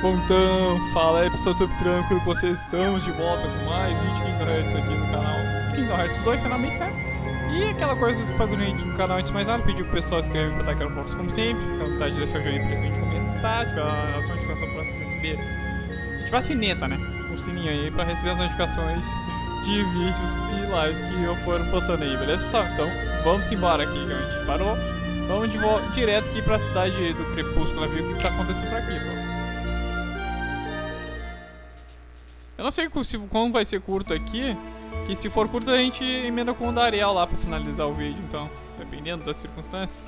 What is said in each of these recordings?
Bom, então, fala aí pessoal, tudo tranquilo com vocês? Estamos de volta com mais 20 Kingdom Hearts aqui no canal Kingdom Hearts 2, finalmente, né? E aquela coisa do padrinho no canal, antes de mais nada, pedir pro pessoal inscrever pra tacar no box como sempre Fica à vontade de deixar o joinha pra gente comentar, ativar a notificação pra receber Ativar a sineta, né? O sininho aí pra receber as notificações de vídeos e lives que eu for postando aí, beleza pessoal? Então, vamos embora aqui, que a gente parou Vamos de direto aqui pra cidade do Crepúsculo, ver o que tá acontecendo por aqui, pô. Eu não sei se, como vai ser curto aqui, que se for curto a gente emenda com o da Ariel lá pra finalizar o vídeo, então, dependendo das circunstâncias.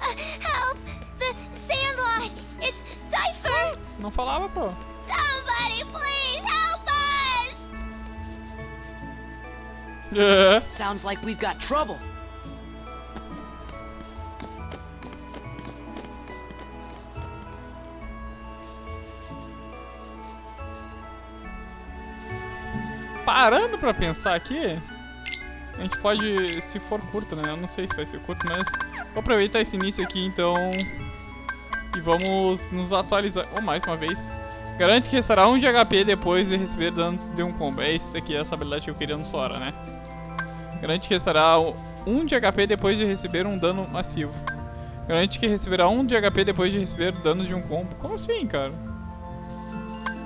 Uh, help! The Sandlot! It's Cypher! Não falava, pô. Somebody please help us! É. Sounds like we've got trouble. Parando pra pensar aqui, a gente pode, se for curto, né? Eu não sei se vai ser curto, mas vou aproveitar esse início aqui, então, e vamos nos atualizar. Oh, mais uma vez. Garante que restará 1 um de HP depois de receber danos de um combo. É isso aqui, essa habilidade que eu queria no Sora, né? Garante que restará 1 um de HP depois de receber um dano massivo. Garante que receberá 1 um de HP depois de receber danos de um combo. Como assim, cara?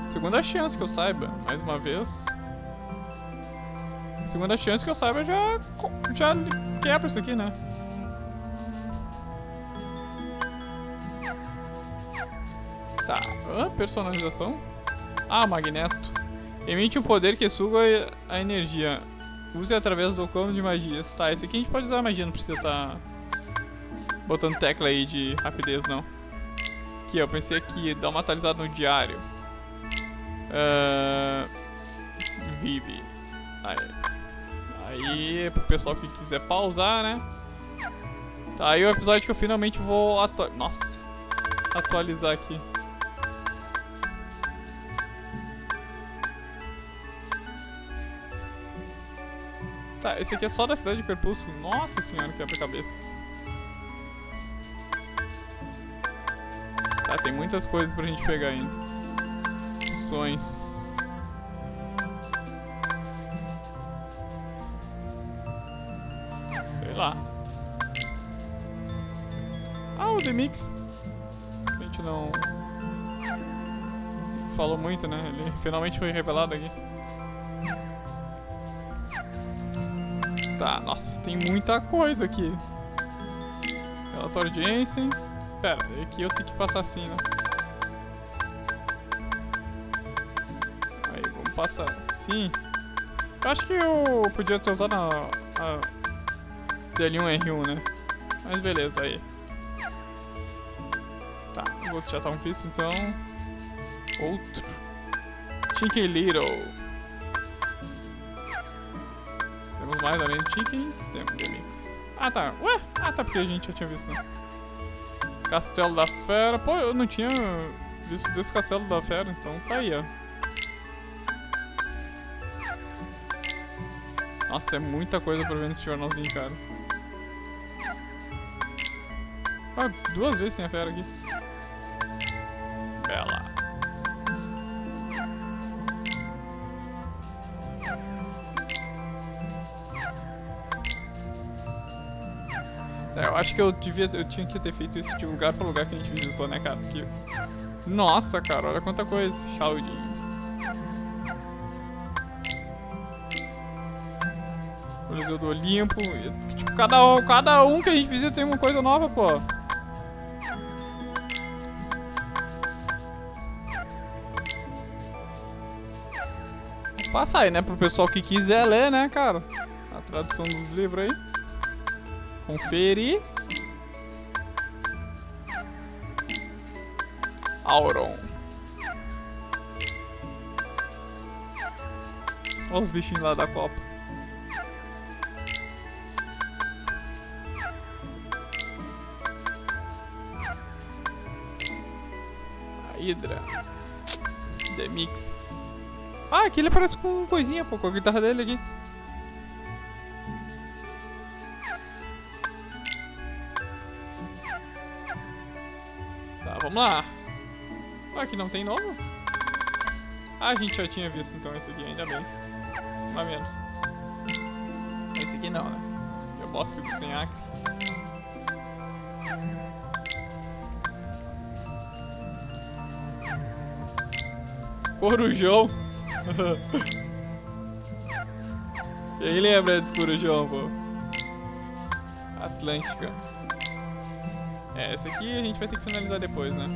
Segunda chance que eu saiba, mais uma vez. Segunda chance que eu saiba, já, já quebra isso aqui, né? Tá, ah, personalização. Ah, Magneto. Emite um poder que suga a energia. Use através do cano de magias. Tá, esse aqui a gente pode usar magia, não precisa estar tá botando tecla aí de rapidez, não. Aqui, eu pensei aqui, dar uma atualizada no diário. Uh, vive. Aí. Aí, pro pessoal que quiser pausar, né? Tá aí o episódio que eu finalmente vou atu Nossa, atualizar aqui. Tá, esse aqui é só da cidade de Crepúsculo. Nossa senhora, quebra-cabeças. Tá, tem muitas coisas pra gente pegar ainda. Missões. Lá. Ah, o The Mix. A gente não... Falou muito, né? Ele finalmente foi revelado aqui. Tá, nossa, tem muita coisa aqui. Relatório de Jensen. Pera, aqui eu tenho que passar assim, né? Aí, vamos passar assim. Eu acho que eu podia ter usado a, a ali um R1, né? Mas beleza, aí. Tá, vou já tá um visto então. Outro. Chicken Little. Temos mais além do Chicken? Temos Mix. Ah tá, ué? Ah tá, porque a gente já tinha visto, né? Castelo da Fera. Pô, eu não tinha visto desse Castelo da Fera, então tá aí, ó. Nossa, é muita coisa pra ver nesse jornalzinho, cara. Ah, duas vezes tem a fera aqui. Bela. É, eu acho que eu devia, eu tinha que ter feito isso de lugar pra lugar que a gente visitou, né, cara? Porque... Nossa, cara, olha quanta coisa. Shaudin. Coliseu do Olimpo. Tipo, cada, cada um que a gente visita tem uma coisa nova, pô. Passa aí, né? Pro pessoal que quiser ler, né, cara? A tradução dos livros aí. Conferir. Auron. Olha os bichinhos lá da Copa. A Hydra. The Mix. Ah, aqui ele aparece com coisinha, pô, com a guitarra dele aqui. Vamos lá. Ah, aqui não tem novo? Ah, a gente já tinha visto então esse aqui, ainda bem. Mais menos. Esse aqui não, né? Esse aqui é o bosque do Senhacre. Corujão. Quem lembra desse corujão, pô? Atlântica. É, esse aqui a gente vai ter que finalizar depois, né?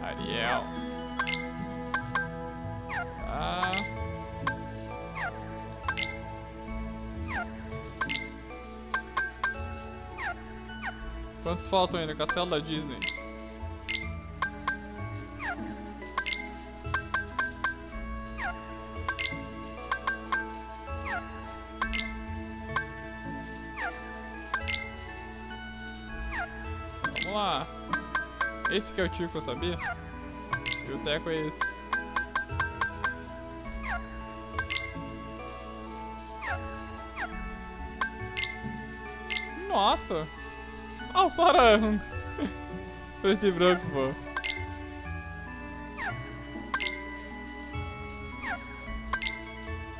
Ariel. Tá. Quantos faltam ainda? Castelo da Disney. Que é o eu sabia? E o teco é esse. Nossa! Ah, o Sora! Preto e branco, pô.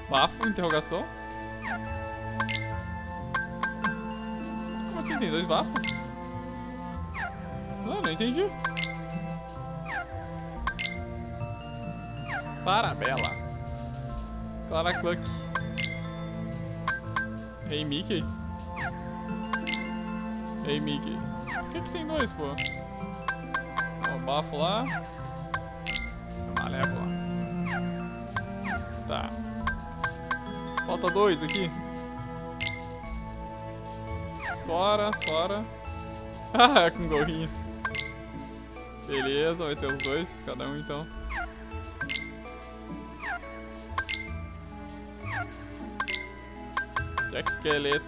Bafo, interrogação? Como assim? Tem dois bafos? Não, não entendi. Parabela. Clara Cluck. Ei, Mickey. Ei, Mickey. Por que, que tem dois, pô? Ó, bafo lá. Malévola. Tá. Falta dois aqui. Sora, Sora. Ah, com gorrinho. Beleza, vai ter os dois, cada um então. Esqueleto.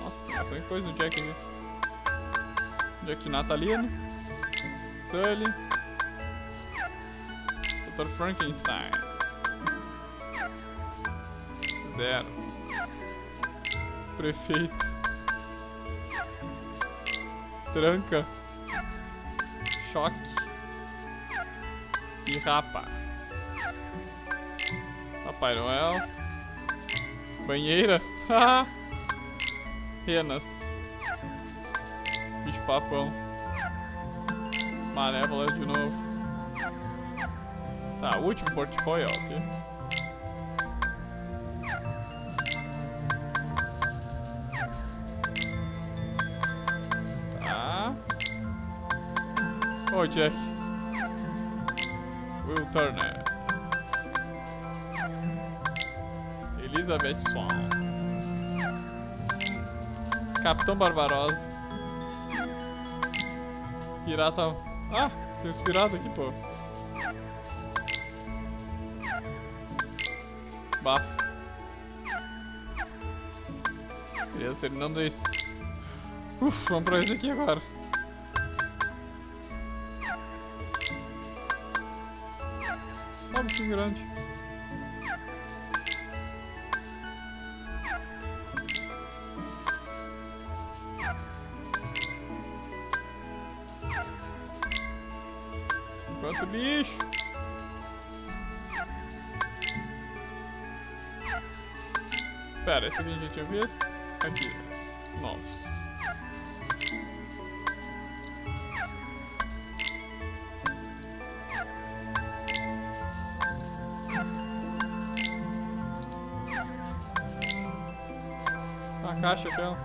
Nossa, tem bastante coisa no Jack aqui. Jack Natalino. Sully. Dr. Frankenstein. Zero. Prefeito. Tranca. Choque. E rapa. Papai Noel. Banheira. Renas. Bicho papão. Malévola de novo. Tá, último portfólio, ok. Tá. Ô, Jack. Will Turner. Elizabeth Swan. Capitão Barbarosa. Pirata. Ah, tem uns piratas aqui, pô. Bafo. Beleza, terminando isso. Uf, vamos pra esse aqui agora. Ó, um bichinho grande. Pera, esse aqui. Novos. A caixa aquela.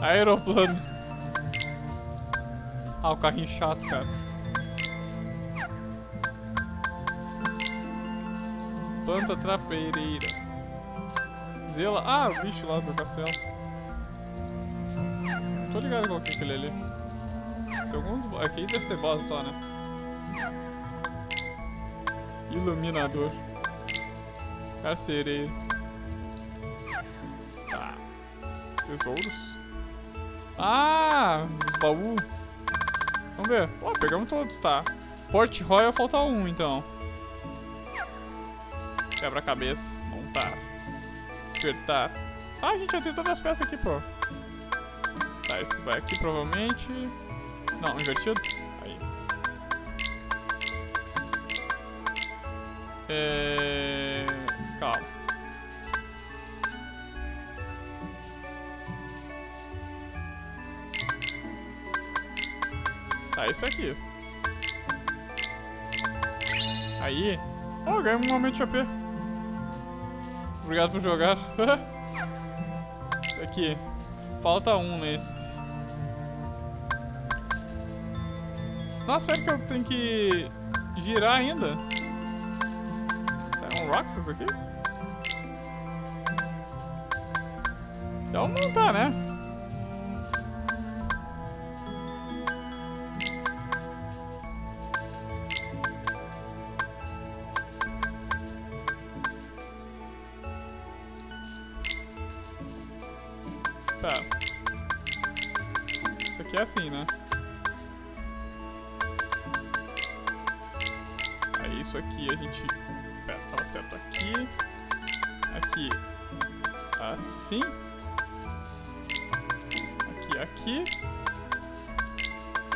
Aeroplano. Ah, o carrinho chato, cara. Planta trapeireira. Ah, o bicho lá do castelo. Tô ligado qual que é aquele ali. Se alguns. Aqui deve ser boss só, né? Iluminador. Carcereiro. Tá. Tesouros. Ah! Os baús. Vamos ver. Pô, pegamos todos, tá. Port Royal falta um, então. Quebra-cabeça. Despertar. Ah, a gente já tem todas as peças aqui, pô. Tá, isso vai aqui provavelmente. Não, invertido. Aí. É... Calma. Tá, isso aqui. Aí. Oh, ganhamos um aumento de AP. Obrigado por jogar. aqui. Falta um nesse. Nossa, sério que eu tenho que girar ainda? Tá um Roxas aqui? Não tá, né? Pera. Isso aqui é assim, né? Aí isso aqui a gente... Pera, tava certo aqui. Aqui. Assim. Aqui, aqui.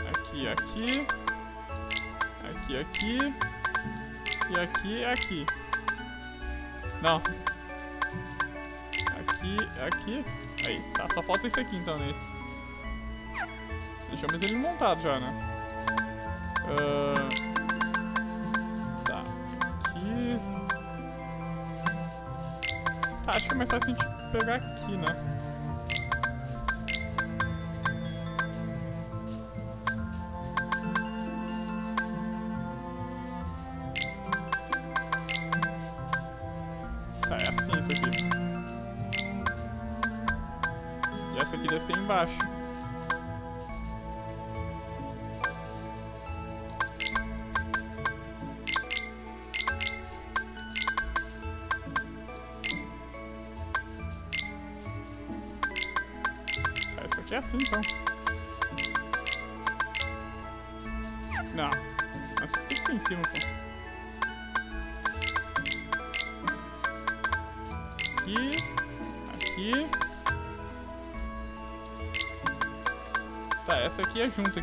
Aqui, aqui. Aqui, aqui. E aqui, aqui. Não. Aqui, aqui. Aí, tá. Só falta esse aqui então nesse. Deixamos ele montado já, né? Ah, tá. Aqui. Tá, acho que é mais fácil a gente pegar aqui, né?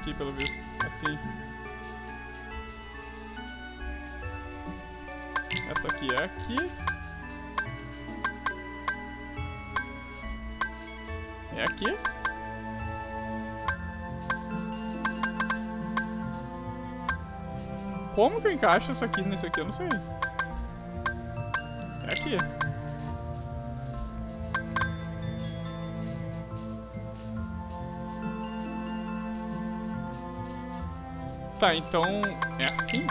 Aqui pelo visto. Assim. Essa aqui é aqui. É aqui. Como que eu encaixo isso aqui nisso aqui? Eu não sei. É aqui. Tá, então é assim?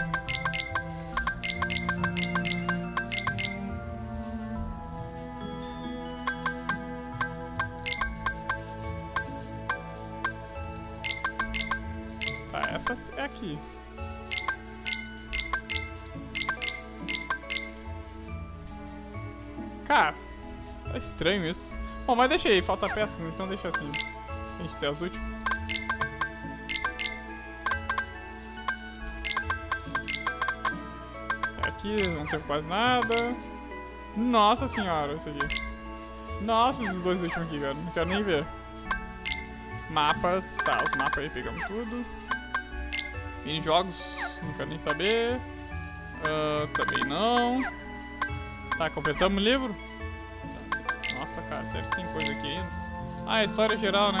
Tá, essa é aqui. Cara, tá estranho isso. Bom, mas deixa aí, falta peças, então deixa assim. A gente ser as últimas. Aqui, não tem quase nada. Nossa senhora, isso aqui. Nossa, esses dois últimos aqui, cara. Não quero nem ver. Mapas. Tá, os mapas aí pegamos tudo. Mini jogos, não quero nem saber. Uh, também não. Tá, completamos o livro? Nossa, cara, sério que tem coisa aqui ainda? Ah, é história geral, né?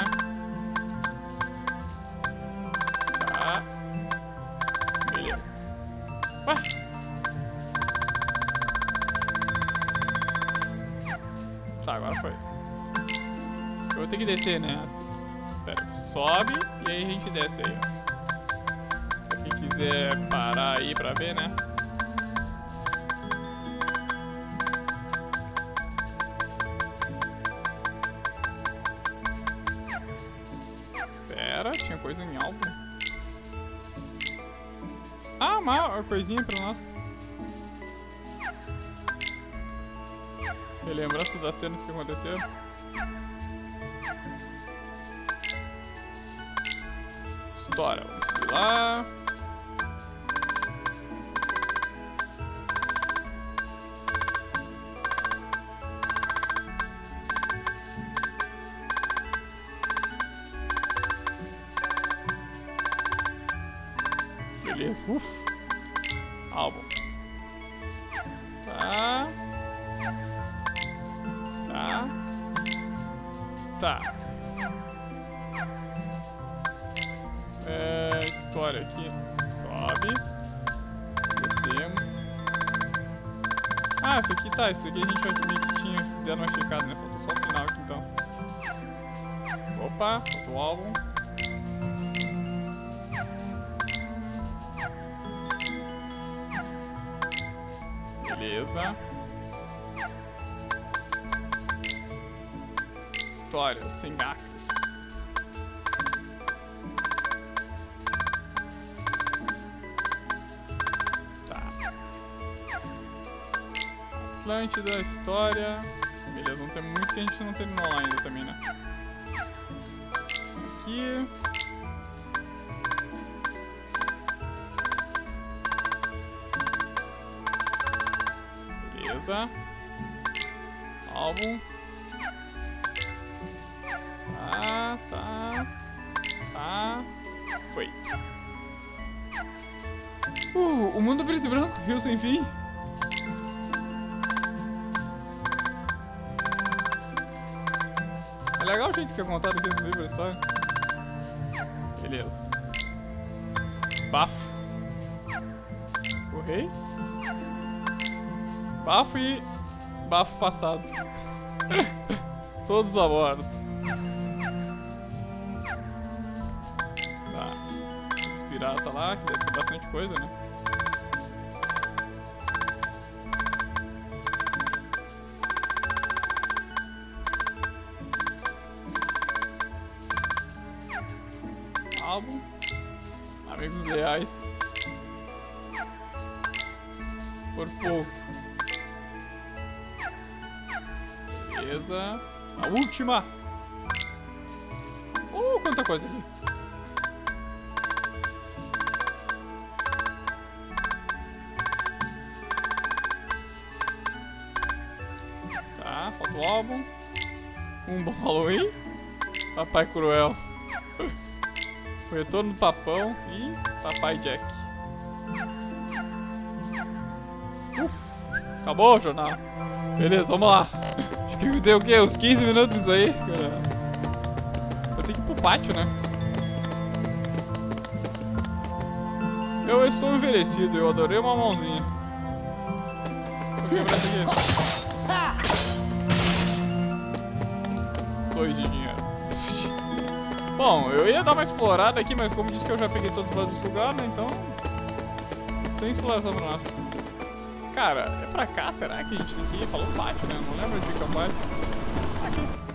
Tá, agora foi. Eu vou ter que descer, né? Pera, sobe e aí a gente desce aí. Pra quem quiser parar aí pra ver, né? Pera, tinha coisa em álbum. Ah, uma coisinha pra nós. Relembrança das cenas que aconteceram. História, vamos História, sem gacos. Tá. Atlântida, história. Beleza, não tem muito que a gente não terminou lá ainda também, né? Aqui. Beleza. Álbum. Sem fim. É legal o jeito que é contado aqui no livro história. Beleza. Bafo. O rei. Bafo e bafo passado. Todos a bordo. Tá. Os pirata lá, que deve ser bastante coisa, né? Última. Uh, quanta coisa aqui. Tá, falta o álbum. Um bom Halloween. Papai Cruel. o retorno do papão e Papai Jack. Uf, acabou o jornal. Beleza, vamos lá. Deu o quê? Uns 15 minutos isso aí? Eu tenho que ir pro pátio, né? Eu estou envelhecido, eu adorei uma mãozinha. Aqui. Dois de dinheiro. Bom, eu ia dar uma explorada aqui, mas como disse que eu já peguei todos os lugares, né? Então. Sem exploração pra nós. Cara, é pra cá, será que a gente tem que ir? Falou pátio, né? Não lembro de que é o pátio. Aqui.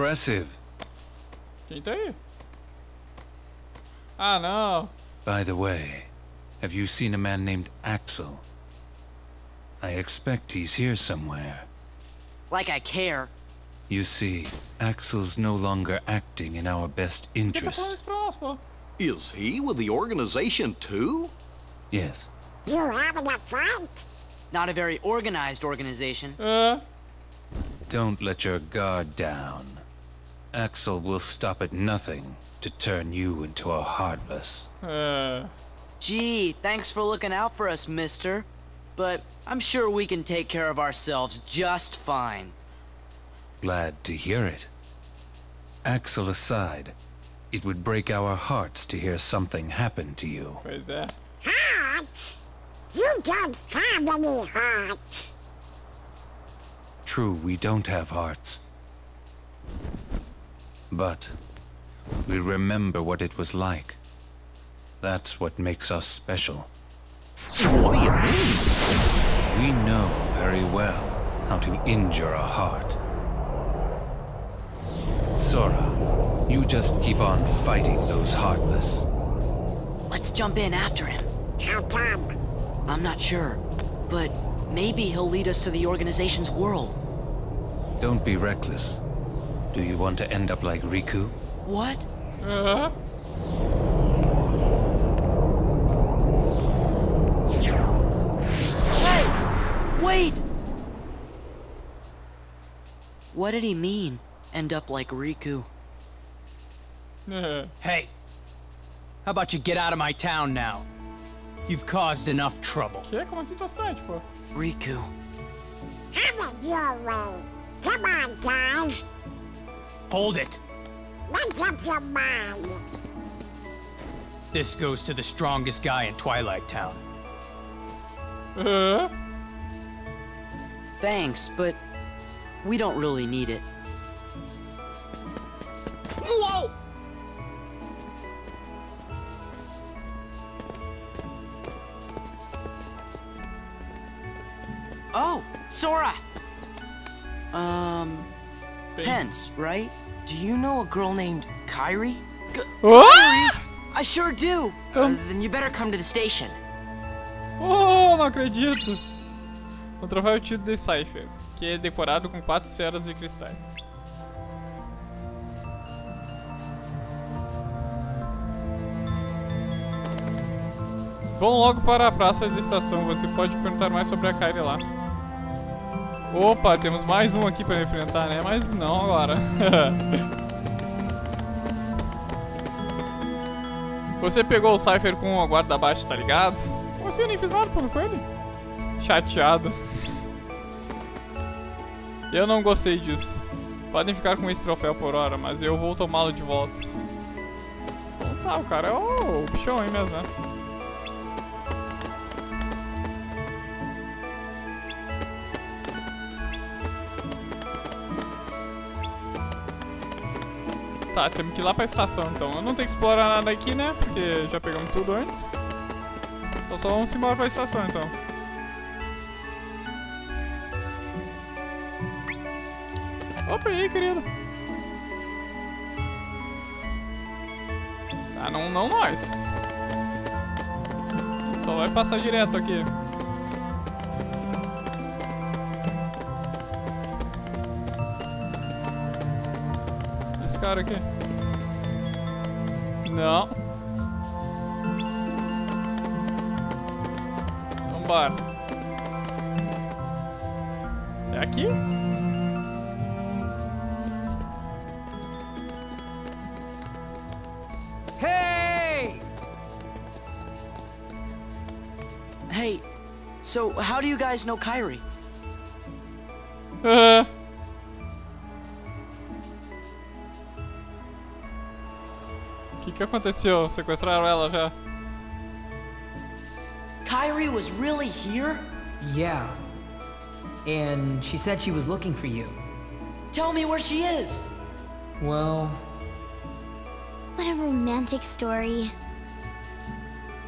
Impressive. Quem tá aí? Ah, não. By the way, have you seen a man named Axel? I expect he's here somewhere. Like I care. You see, Axel's no longer acting in our best Quem tá falando interest. isso pra nós, pô? Is he with the organization too? Yes. You having a fight? Not a very organized organization. É. Don't let your guard down. Axel will stop at nothing to turn you into a heartless. É. Gee, thanks for looking out for us, mister. But I'm sure we can take care of ourselves just fine. Glad to hear it. Axel aside, it would break our hearts to hear something happen to you. Pois é. Hearts? You don't have any hearts. True, we don't have hearts. But we remember what it was like. That's what makes us special. What do you mean? We know very well how to injure a heart. Sora, you just keep on fighting those heartless. Let's jump in after him. How come? I'm not sure, but maybe he'll lead us to the organization's world. Don't be reckless. Do you want to end up like Riku? What? Aham. Hey! Wait! What did he mean? End up like Riku. Uh-huh. Hey, how about you get out of my town now? You've caused enough trouble. Que? Como assim tua cidade, pô? Riku. Have it your way. Come on, guys. Hold it! Make up your mind. This goes to the strongest guy in Twilight Town. Aham. Thanks, but we don't really need it. Whoa! Oh, Sora! Um, Bem- Pence, right? Do you know a girl named Kyrie? Ah! I sure do! Uh, then you better come to the station. Oh, não acredito. O troféu tido de Cypher, que é decorado com quatro esferas de cristais. Vão logo para a praça de estação, você pode perguntar mais sobre a Kairi lá. Opa, temos mais um aqui para enfrentar, né? Mas não agora. Você pegou o Cypher com a guarda baixa, tá ligado? Como assim? Eu nem fiz nada com ele. Chateado. Eu não gostei disso. Podem ficar com esse troféu por hora, mas eu vou tomá-lo de volta. Então tá, o cara é o bichão aí mesmo, né? Tá, temos que ir lá pra estação então. Eu não tenho que explorar nada aqui, né? Porque já pegamos tudo antes. Então só vamos embora pra estação então. Opa, e aí, querido? Tá, não, não nós. Só vai passar direto aqui. Cara aqui. Não. Vambora. É aqui? Hey! Hey, so how do you guys know Kyrie? Ah. Que que aconteceu? Sequestraram ela já? Kyrie was really here? Yeah. And she said she was looking for you. Tell me where she is. Well, What a romantic story.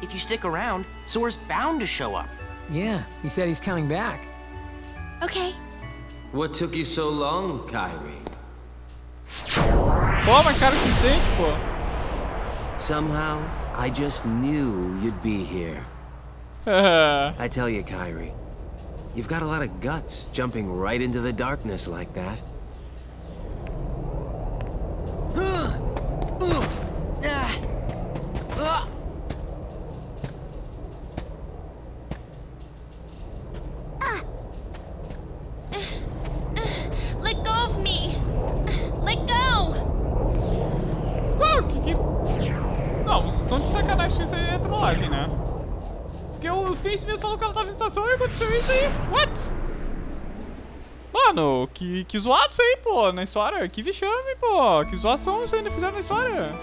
If you stick around, Sora's bound to show up. yeah, he said he's coming back. Okay. What took you so long, Kyrie? Pô, mas cara consistente, pô. Somehow, I just knew you'd be here. I tell you, Kyrie, you've got a lot of guts jumping right into the darkness like that. Que, zoado isso aí, pô, na história. Que vexame, pô. Que zoação isso ainda fizeram na história.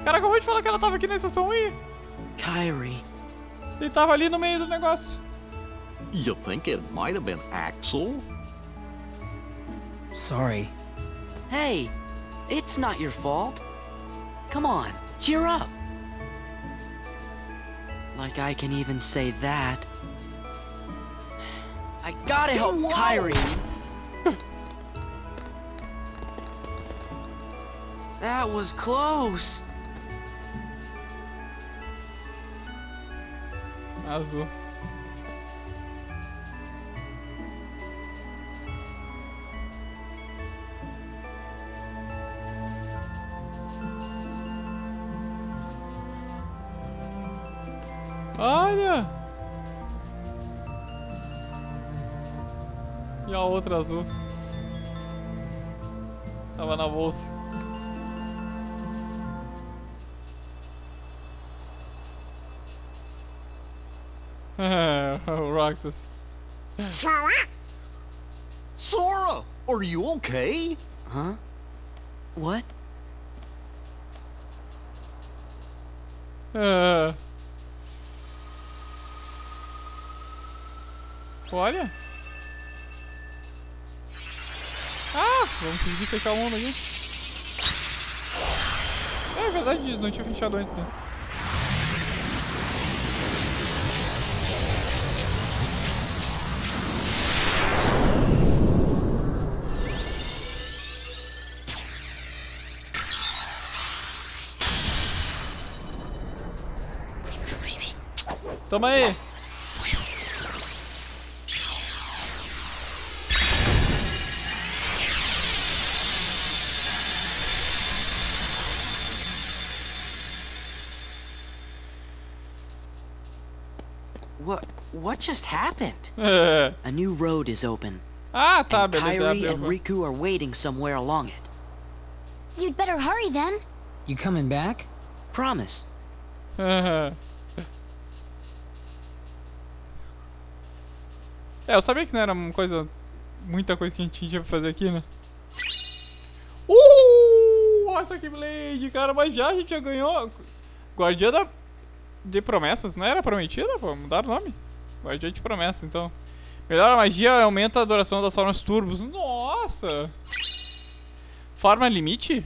O cara acabou de falar que ela tava aqui na estação e Kyrie. ele tava ali no meio do negócio. You think it might have been Axel? Sorry. Hey, it's not your fault. Come on, cheer up. Like I can even say that. I gotta help Kyrie. That was close. Azul. Olha! E a outra azul? Tava na bolsa. o Roxas. Sora? Sora, are you okay? Huh? What? Ah. Olha. Ah, vamos conseguir fechar o mundo aqui. É verdade, não tinha fechado antes, né? Toma aí. What? What just happened? a new road is open. Ah, tá, and beleza. Kyrie abriu. and Riku are waiting somewhere along it. You'd better hurry then. You coming back? Promise. É, eu sabia que não era uma coisa. Muita coisa que a gente tinha pra fazer aqui, né? Uh! Essa aqui Blade, cara, mas já a gente já ganhou. Guardiã da. De promessas, não era prometida, pô? Mudaram o nome? Guardiã de promessas, então. Melhor magia aumenta a duração das formas turbos. Nossa! Forma limite?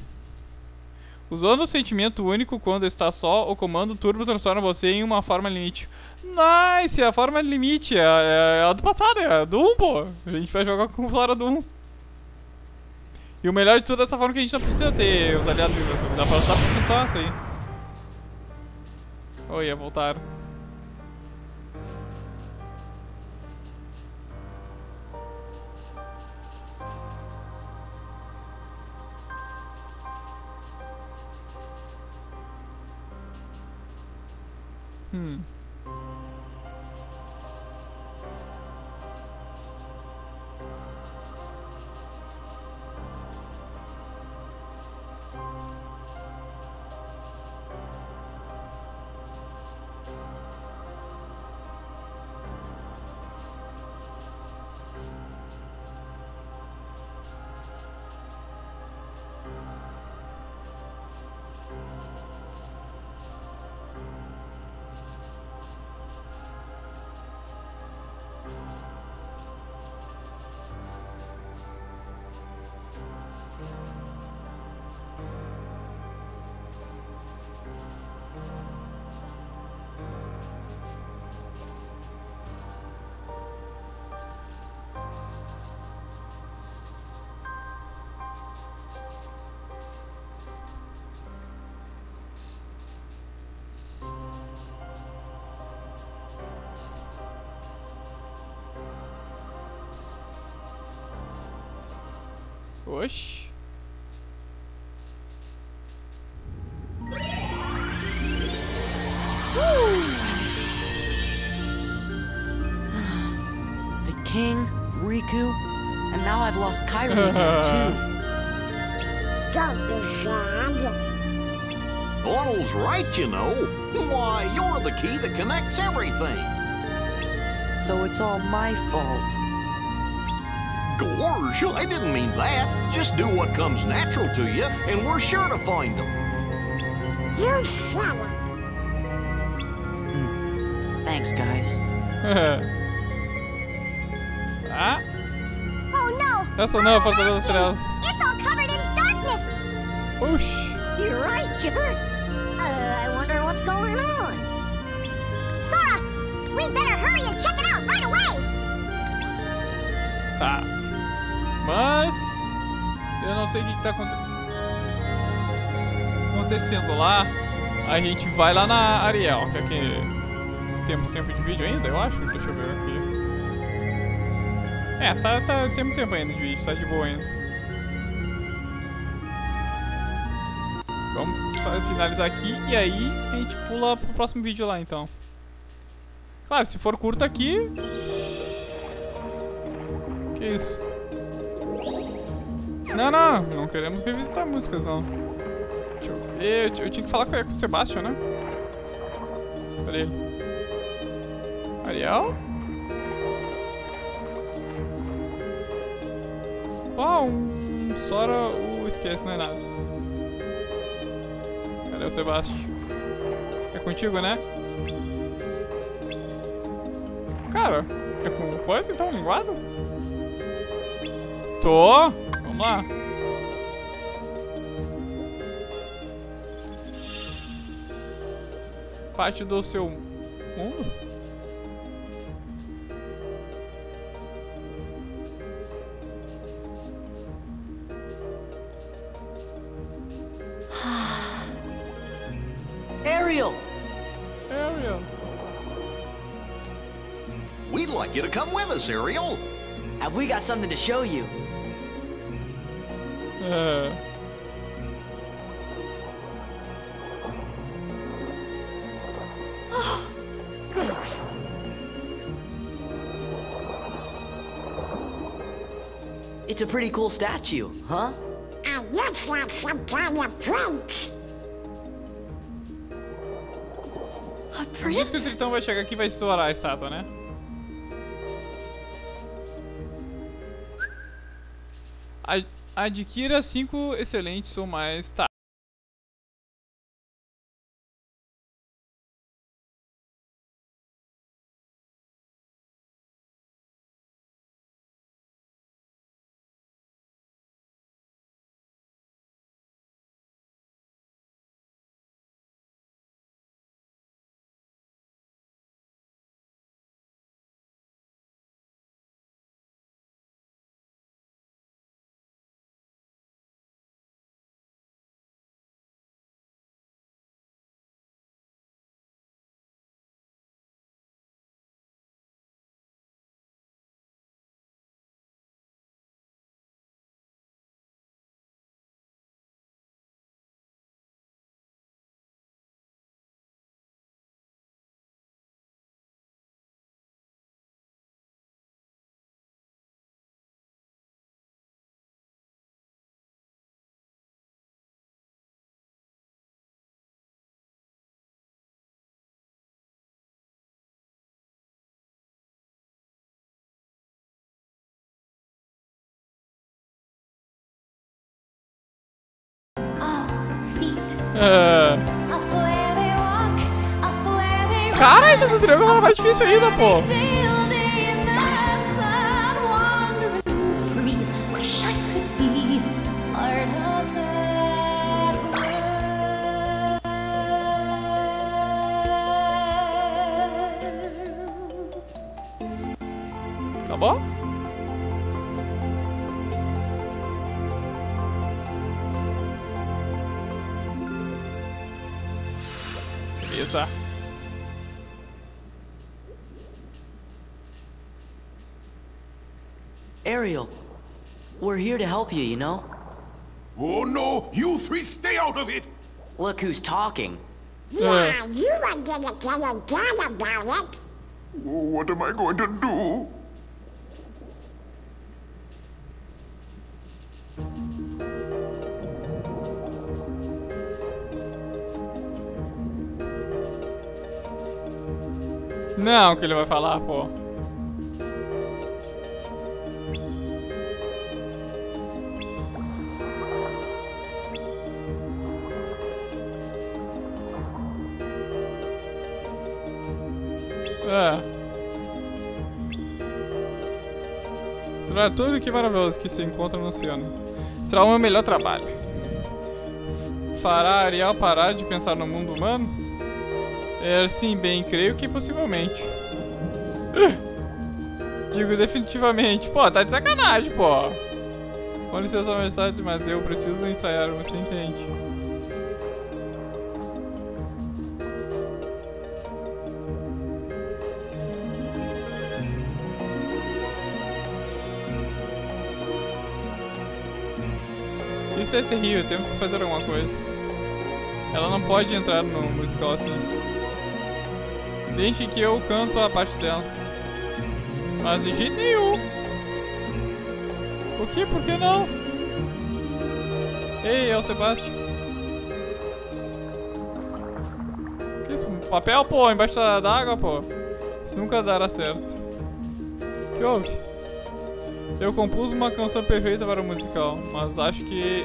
Usando o sentimento único quando está só, o comando turbo transforma você em uma forma limite. Nice! A forma limite é, é, é a do passado, é a do 1, pô. A gente vai jogar com Flora do 1. E o melhor de tudo é essa forma que a gente não precisa ter os aliados vivos. Dá pra lutar por si só isso aí. Oi, voltaram. Hmm. Oxi. The king, Riku, and now I've lost Kairi again too. Don't be sad. Donald's right, you know. Why, you're the key that connects everything. So it's all my fault. Gorge, I didn't mean that. Just do what comes natural to you, and we're sure to find them. You said it. Thanks, guys. ah, Oh no! essa não é a Fortaleza das Trevas. It's all covered in darkness. Oxi. You're right, Chipper. Uh, I wonder what's going on. Sora, we better hurry and check it out right away. Tá. Mas eu não sei o que, tá aconte- acontecendo lá. A gente vai lá na Ariel, que aqui temos tempo de vídeo ainda, eu acho. Deixa eu ver aqui. É, tá, tá, temos tempo ainda de vídeo, tá de boa ainda. Vamos finalizar aqui e aí a gente pula pro próximo vídeo lá então. Claro, se for curto aqui. Que isso? Não, não, não queremos revisitar músicas não. Deixa eu ver, eu, eu tinha que falar com, com o Sebastian, né? Cadê ele? Ariel? Ó, um Sora, o esquece, não é nada. Cadê o Sebastian? É contigo, né? Cara, é com coisa então, linguado? Tô! Vamos lá. Parte do seu mundo? Ariel! Ariel. We'd like you to come with us, Ariel. Have we got something to show you? É. It's a pretty cool statue, huh? And looks like some kind of prince. A Por isso que o prince? Tritão vai chegar aqui e vai estourar a estátua, né? Adquira cinco excelentes ou mais. Tá. É. Cara, esse do Triângulo era mais difícil ainda, pô. We're here to help you, you know? Oh no, you three stay out of it! Look who's talking. Yeah, you were gonna tell your dad about it. What am I going to do? Não, que ele vai falar, pô. Será tudo que maravilhoso que se encontra no oceano. Será o meu melhor trabalho. Fará Ariel parar de pensar no mundo humano? É, sim, bem, creio que possivelmente. Digo definitivamente. Pô, tá de sacanagem, pô. Com licença, majestade, mas eu preciso ensaiar, você entende. Isso é terrível, temos que fazer alguma coisa. Ela não pode entrar no musical assim. Deixe que eu canto a parte dela. Mas de jeito nenhum. O que? Por que não? Ei, é o Sebastião. Que isso? Papel, pô, embaixo da água, pô. Isso nunca dará certo. O que houve? Eu compus uma canção perfeita para o musical, mas acho que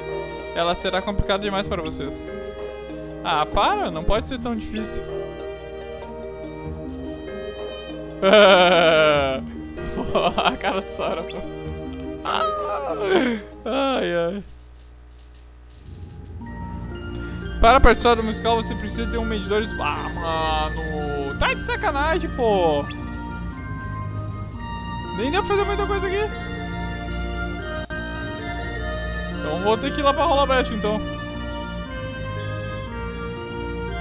ela será complicada demais para vocês. Ah, para! Não pode ser tão difícil. a cara do Sora, pô. Ai, ai. Para participar do musical, você precisa ter um medidor de... Ah, mano. Tá de sacanagem, pô. Nem deu pra fazer muita coisa aqui. Então vou ter que ir lá pra Rolabete, então.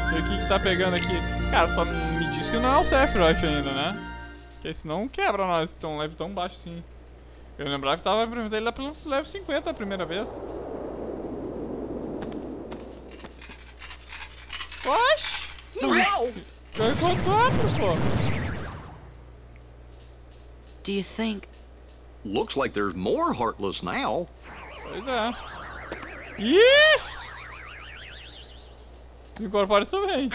Ver o que que tá pegando aqui. Cara, só me diz que não é o Sephiroth ainda, né? Porque senão quebra nós, tão leve tão baixo assim. Eu lembrava que tava enfrentando ele lá pelo level 50 a primeira vez. Oxi! Joga quantos outros, pô? Do you think? Looks like there's more Heartless now. Pois é. Ih! Incorpora também.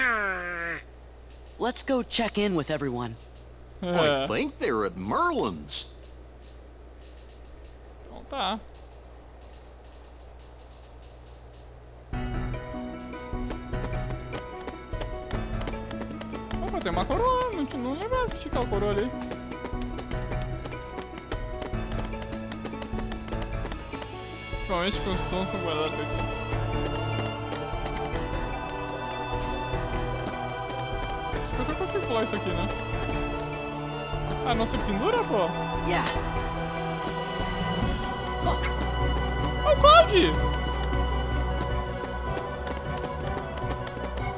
Let's go check in with everyone. I think they're at Merlin's. Então tá. Opa, tem uma coroa. Não, não lembrava de esticar a coroa ali. Principalmente quando os tons são guardados aqui. Acho que eu até consigo pular isso aqui, né? Ah, não se pendura, pô? Yeah. Oh, o Cloud!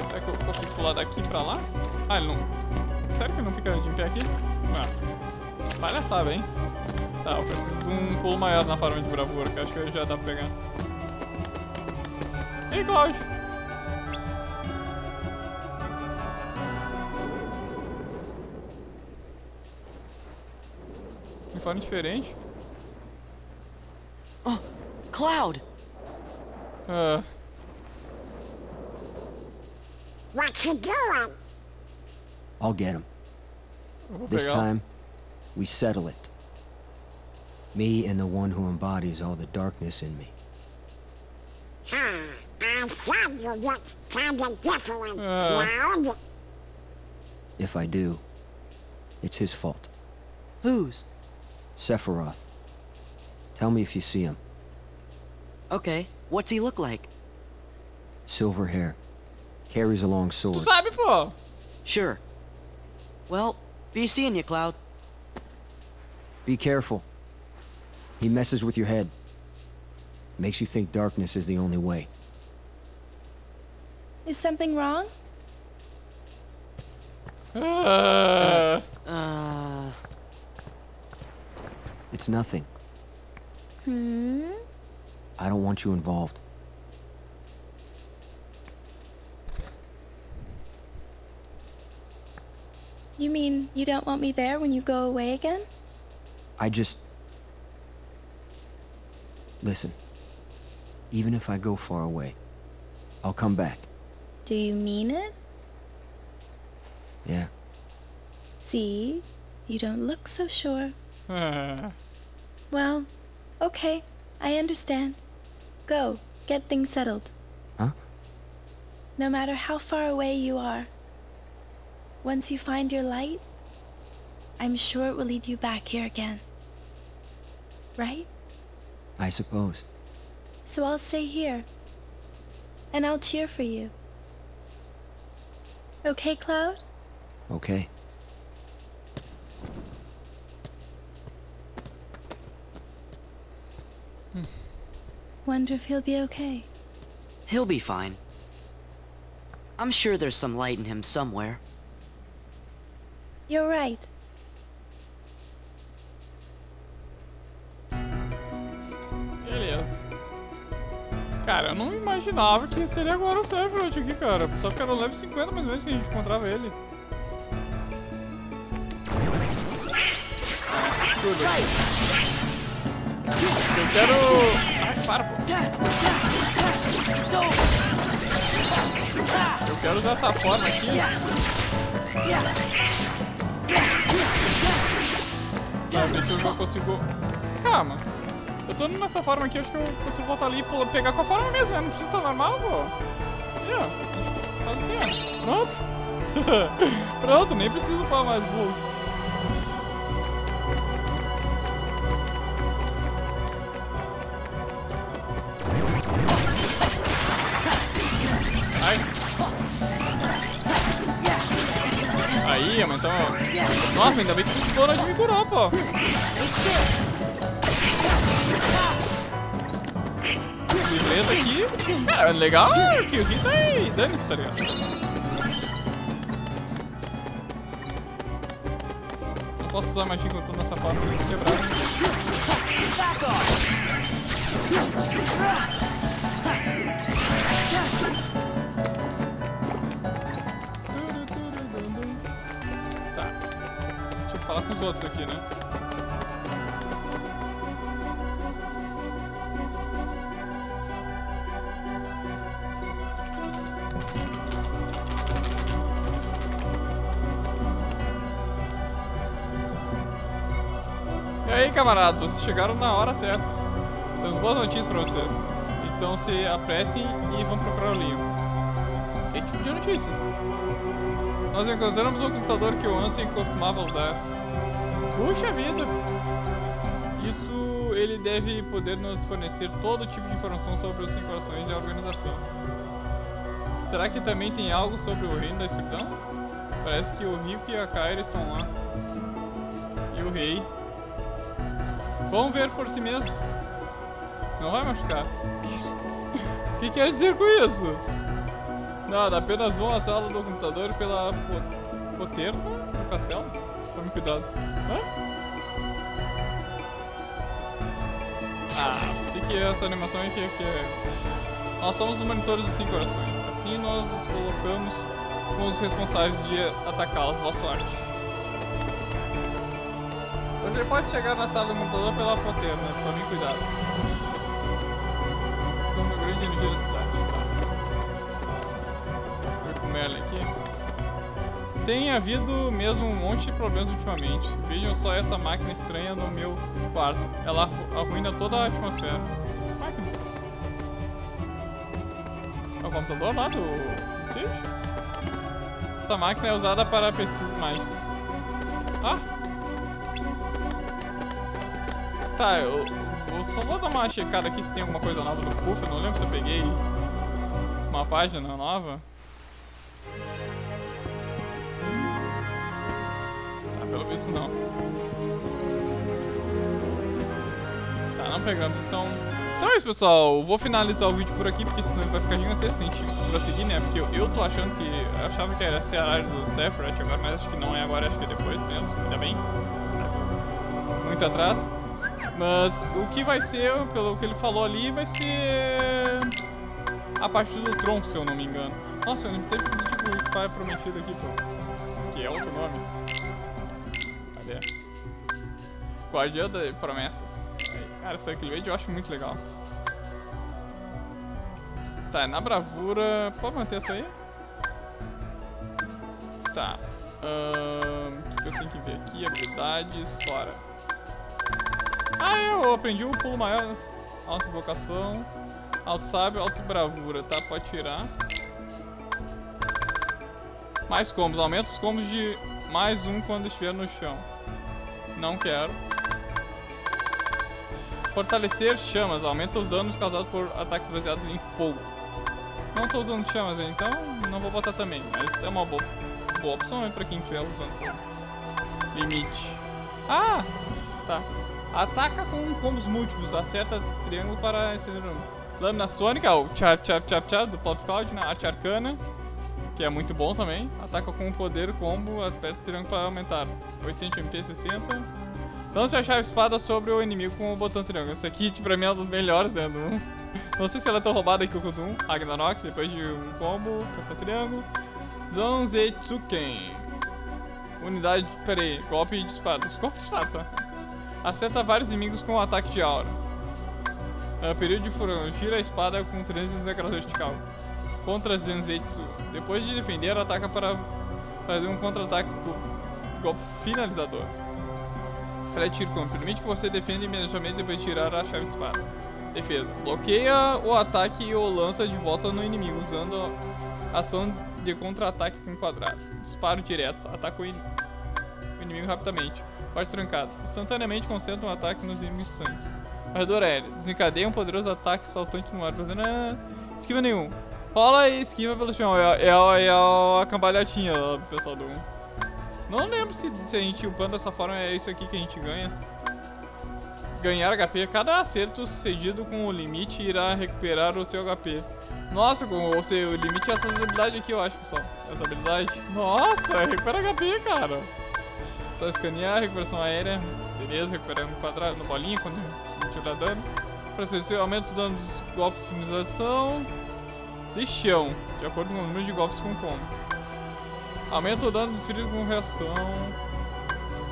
Será que eu consigo pular daqui pra lá? Ah, ele não... Sério que ele não fica de pé aqui? Ah. Palhaçada, hein? Tá, eu preciso de um pulo maior na forma de bravura, que acho que já dá pra pegar. Ei, Cloud! Uniforme diferente. Oh, Cloud! Uh. What you doing? I'll get him. This time, we settle it. Me and the one who embodies all the darkness in me. Ah, I thought you looked kinda different, Cloud. If I do, it's his fault. Whose? Sephiroth. Tell me if you see him. Okay, what's he look like? Silver hair. Carries a long sword. Tu sabe, pô. Sure. Well, be seeing you, Cloud. Be careful. He messes with your head. Makes you think darkness is the only way. Is something wrong? Uh, uh. It's nothing. Hmm? I don't want you involved. You mean you don't want me there when you go away again? I just... Listen. Even if I go far away, I'll come back. Do you mean it? Yeah. See? You don't look so sure. Hmm. well, okay. I understand. Go. Get things settled. Huh? No matter how far away you are, once you find your light, I'm sure it will lead you back here again. Right? I suppose. So I'll stay here. And I'll cheer for you. Okay, Cloud? Okay. Hmm. Wonder if he'll be okay. He'll be fine. I'm sure there's some light in him somewhere. You're right. Cara, eu não imaginava que seria agora o Sephiroth aqui, cara. Só que era o level 50 mais ou menos que a gente encontrava ele. Tudo. Eu quero... Ai, para, pô. Eu quero usar essa forma aqui. Pra se eu já consigo... Calma. Eu tô nessa forma aqui, acho que eu consigo voltar ali e pegar com a forma mesmo, né? Não precisa estar normal, pô. Ó. Faz assim, ó. Pronto. Pronto, nem preciso pôr mais burro. Ai. Aí, mas então... Nossa, ainda bem que tu estourou me curar, pô. Beleza aqui. Cara, legal que o Hit tá aí. Dane-se, tá ligado? Não posso usar magia enquanto eu tô nessa forma de quebrar. Tá. Deixa eu falar com os outros aqui, né? Camaradas, vocês chegaram na hora certa. Temos boas notícias pra vocês. Então se apressem e vão procurar o Leon. Que tipo de notícias? Nós encontramos o computador que o Ansem costumava usar. Puxa vida! Isso ele deve poder nos fornecer todo tipo de informação sobre os cinco corações e a organização. Será que também tem algo sobre o reino da escuridão? Parece que o Rico e a Kairi estão lá. E o rei. Vão ver por si mesmos. Não vai machucar. O que quer dizer com isso? Nada, apenas vão à sala do computador pela po- poterna do castelo. Tome cuidado. Hã? Ah, o que, que é essa animação aqui? Que é... Nós somos os monitores dos cinco corações. Assim nós os colocamos como os responsáveis de atacá-los, vosso arte. Você pode chegar na sala do computador pela poterna, tome cuidado. Sou uma grande energia da cidade, tá? Vou com Merlin aqui. Tem havido mesmo um monte de problemas ultimamente. Vejam só essa máquina estranha no meu quarto. Ela arru- arruína toda a atmosfera. Máquina. É o computador lá do? Essa máquina é usada para pesquisas mágicas. Ah! Tá, eu, eu só vou dar uma checada aqui se tem alguma coisa nova no puff. Eu não lembro se eu peguei uma página nova. Ah, pelo visto não. Tá, não pegamos. Então, então é isso, pessoal. Eu vou finalizar o vídeo por aqui, porque senão ele vai ficar gigantesco se a gente prosseguir, né? Porque eu, eu tô achando que... Eu achava que era a área do Sephiroth agora, mas acho que não é agora. Acho que é depois mesmo. Ainda bem. Muito atrás. Mas o que vai ser, pelo que ele falou ali, vai ser a parte do tronco, se eu não me engano. Nossa, eu não teve esse tipo de Fire prometido aqui, pô. que é outro nome. Cadê? Guardiã de Promessas. Cara, essa Clivade eu acho muito legal. Tá, na bravura... Pode manter essa aí? Tá. O que, que eu tenho que ver aqui? Habilidades, fora. Ah, eu aprendi o pulo maior. Auto-invocação. Auto-sábio, auto-bravura, tá? Pode tirar. Mais combos. Aumenta os combos de mais um quando estiver no chão. Não quero. Fortalecer chamas. Aumenta os danos causados por ataques baseados em fogo. Não tô usando chamas então não vou botar também. Mas é uma boa, boa opção pra quem estiver usando fogo. Limite. Ah! Tá. Ataca com combos múltiplos. Acerta triângulo para exceder o Lâmina Sônica, o Chap Chap Chap Chap do Plot Cloud, na arte arcana, que é muito bom também. Ataca com poder combo, aperta triângulo para aumentar. 80 MP, 60. Lança a chave espada sobre o inimigo com o botão triângulo. Essa aqui, pra mim, é uma das melhores, né? Do... Não sei se ela é tão roubada aqui com o Doom. Ragnarok, depois de um combo, caça triângulo. Zanzetsuken. Unidade, peraí, golpe de espada. Golpe de espada, só. Acerta vários inimigos com o ataque de aura. Uh, período de furão. Gira a espada com trânsito grau vertical. Contra Zenzetsu. Depois de defender, ataca para fazer um contra-ataque com golpe finalizador. Flat Ircon. Permite que você defenda imediatamente depois de tirar a chave espada. Defesa. Bloqueia o ataque e o lança de volta no inimigo, usando a ação de contra-ataque com quadrado. Disparo direto. Ataca o, in o inimigo rapidamente. Parte trancado. Instantaneamente concentra um ataque nos distantes. Corredor aéreo. Desencadeia um poderoso ataque saltante no ar. Esquiva nenhum. Rola e esquiva pelo chão. É, é, é a cambalhotinha do pessoal do 1. Não lembro se, se a gente upando dessa forma é isso aqui que a gente ganha. Ganhar HP. Cada acerto sucedido com o limite irá recuperar o seu HP. Nossa, com o, seu, o limite é essa habilidade aqui, eu acho, pessoal. Essa habilidade. Nossa, recupera HP, cara. Só escanear, recuperação aérea. Beleza, recuperando quadrado, no bolinha quando tirar dano. Para aumenta os danos dos golpes de finalização de chão, de acordo com o número de golpes com combo. Aumenta o dano dos feridos com reação.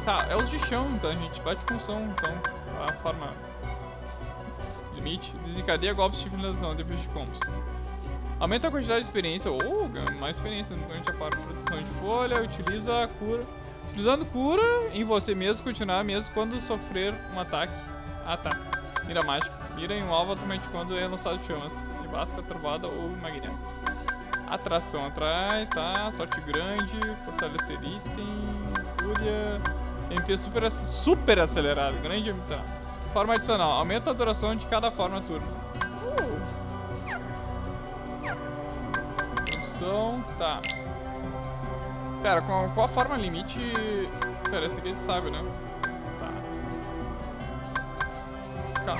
Tá, é os de chão, então a gente bate com som, então a forma limite. Desencadeia golpes de finalização depois de combos. Aumenta a quantidade de experiência, ou oh, mais experiência durante a forma. Proteção de folha, utiliza a cura. Utilizando cura em você mesmo, continuar mesmo quando sofrer um ataque. Ah tá. Mira mágica. Mira em um alvo automaticamente quando é lançado chamas. Nevasca, trovada ou magnético. Atração atrai, tá? Sorte grande, fortalecer item, fúria, MP super, super acelerado, grande tá. Forma adicional, aumenta a duração de cada forma turno. Uh. tá. Pera, qual, qual forma limite? Pera, esse aqui a gente sabe, né?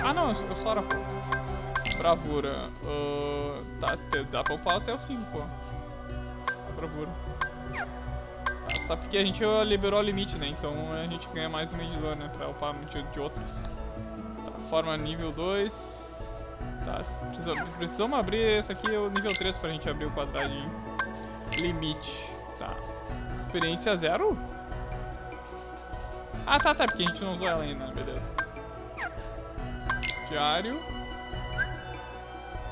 Ah não, eu sou pô. Bravura. Uh, tá, dá pra upar até o 5, pô. Bravura. Tá, só porque a gente liberou o limite, né? Então a gente ganha mais um medidor, né? Pra upar de outros. Tá, forma nível 2. Tá, precisamos, precisamos abrir esse aqui, o nível 3, pra gente abrir o quadradinho. Limite. Tá. Experiência zero? Ah, tá, tá, porque a gente não usou ela ainda, beleza. Diário.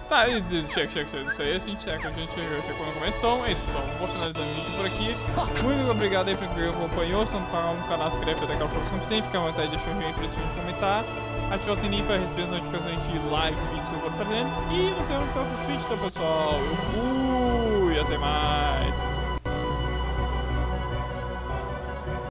Tá, chega, chega, chega. Isso aí a gente checa, a gente checou no começo. Então é isso, então. Vou finalizando o vídeo por aqui. Muito obrigado aí por quem acompanhou. Se não pagar um canal, se inscreve daquela forma como sempre. Fica à vontade de deixar um joinha pra gente comentar. Ativar o sininho para receber as notificações de lives e vídeos que eu vou trazendo. E nos vemos no próximo vídeo, então pessoal. Eu fui.